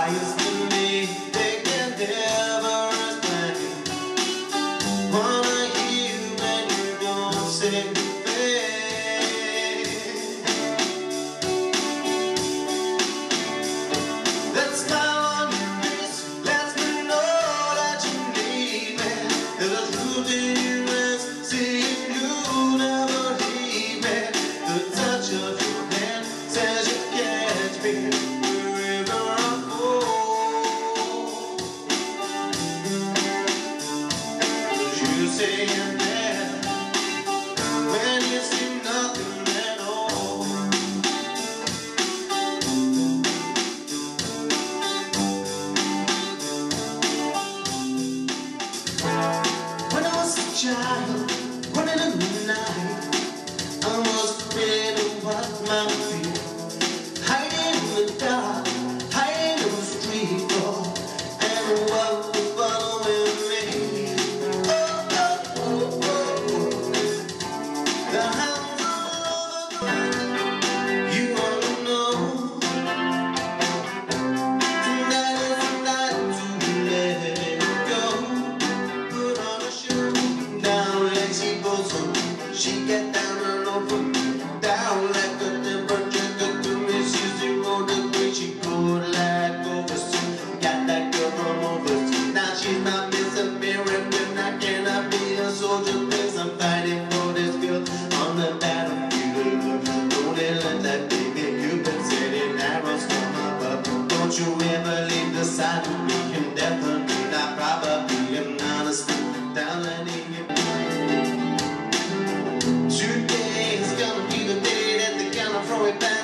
highest to me. It back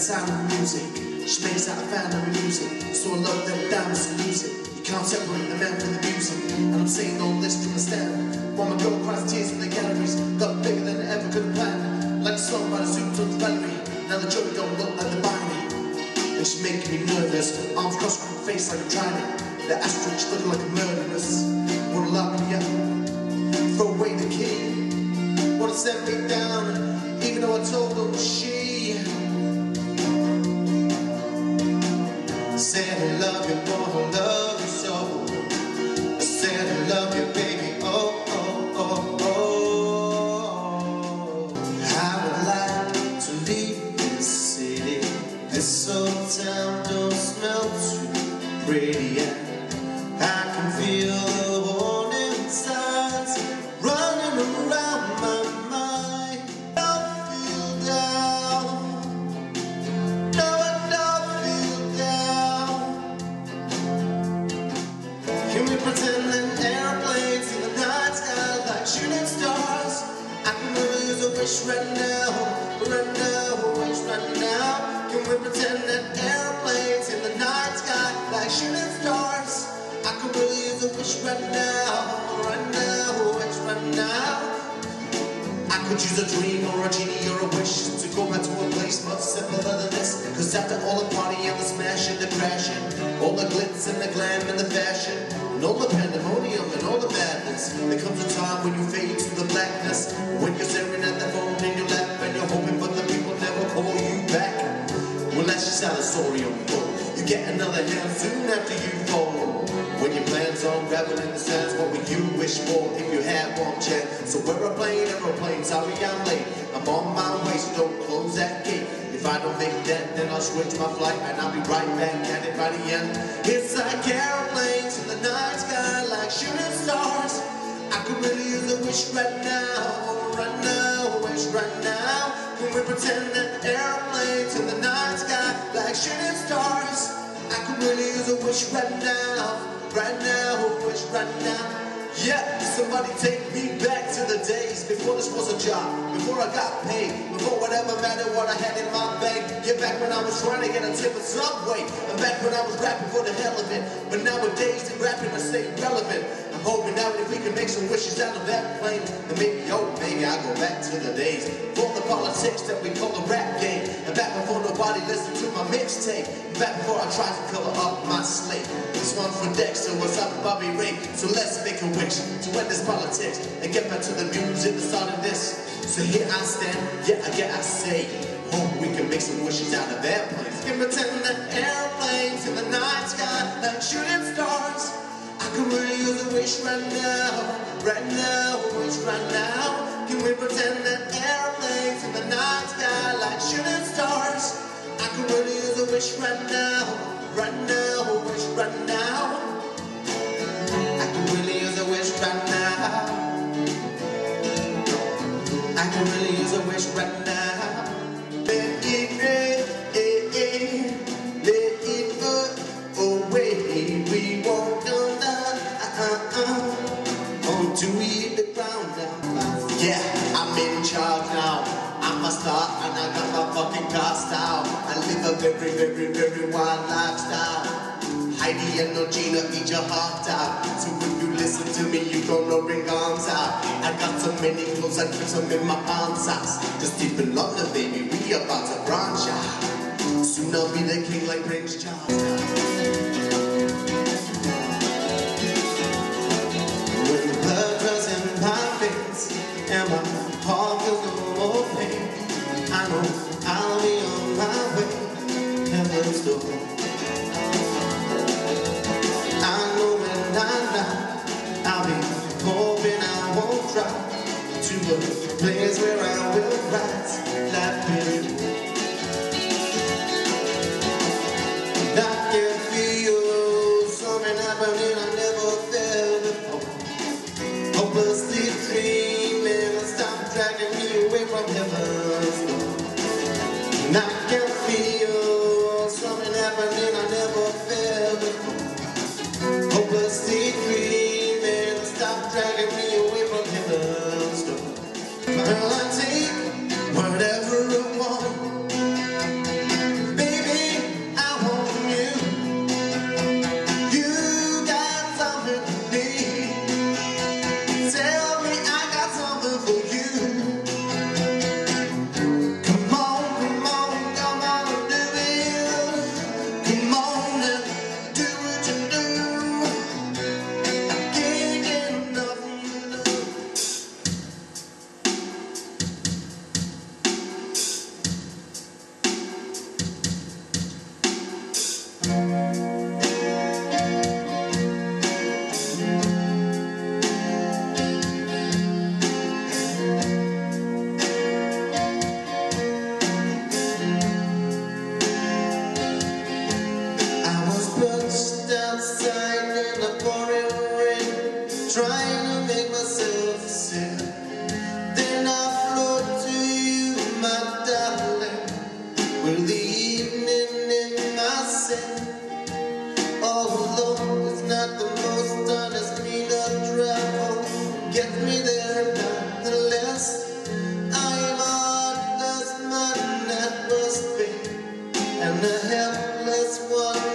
sound of music. She makes a fan of music. So I love that dance music. You can't separate the man from the music. And I'm saying all this from the stand. While my girl cries tears in the galleries. Got bigger than I ever could planned. Like a song by the Super the Valerie. Now the jury don't look like the binary. And she's making me nervous. Arms crossed from the face like trying it. The asterisk looking like a murderess. Wanna lock me up. Throw away the key. Wanna set me down. Even though I told her she I could use a dream or a genie or a wish to go back to a place much simpler than this. Cause after all the party and the smash and the crashing, all the glitz and the glam and the fashion, and all the pandemonium and all the madness, there comes a time when you fade to the blackness. When you're staring at the phone in your lap and you're hoping but the people never call you back. Well, that's just how the story unfolds. You get another hand soon after you fall. When your plans are unraveling in the sands, what would you wish for if you had one chance? So we're a plane, aeroplane, sorry I'm late. I'm on my way, so don't close that gate. If I don't make that, then I'll switch my flight and I'll be right back at it by the end. It's like aeroplanes in the night sky, like shooting stars. I could really use a wish right now, right now, wish right now. Can we pretend that airplanes in the night sky, like shooting stars? I could really use a wish right now, right now, a wish right now. Yeah, somebody take me back to the days before this was a job, before I got paid, before whatever mattered what I had in my bank. Yeah, back when I was trying to get a tip of Subway, and back when I was rapping for the hell of it. But nowadays, the rapping will stay relevant. I'm hoping now if we can make some wishes out of that plane, then maybe, oh, maybe I'll go back to the days Before the politics that we call the rap game, and back before nobody listened to my mixtape, back before I tried to cover up my slate. This one for Decatur, what's up, Bobby Ray? So let's make a wish to end this politics and get back to the music that started this. So here I stand, yeah, I get I say, hope we can make some wishes out of airplanes. Can pretend that airplanes in the night sky like shooting stars. I can really use a wish right now, right now, a wish right now. Can we pretend that airplanes in the night sky like shooting stars? I can really use a wish right now, right now, right now. Let it rain, let it go away. We uh, until we hit the ground now. Yeah, I'm in charge now. I'm a star and I got my fucking car style. I live a very, very, very wild lifestyle. Heidi and no Gina eat your heart out. So listen to me, you gonna bring arms out. I got so many clothes, I put some in my palm socks. Just deep in London, baby, we about to branch out. Soon I'll be the king like Prince Charles. When the blood runs in my veins and my heart feels no more pain, I know I'll be on my way, heaven's door. A helpless one